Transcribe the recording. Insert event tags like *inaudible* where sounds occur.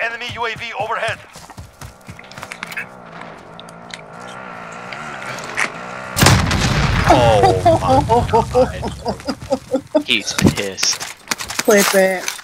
Enemy UAV overhead. Oh my *laughs* god. He's pissed. Clip it.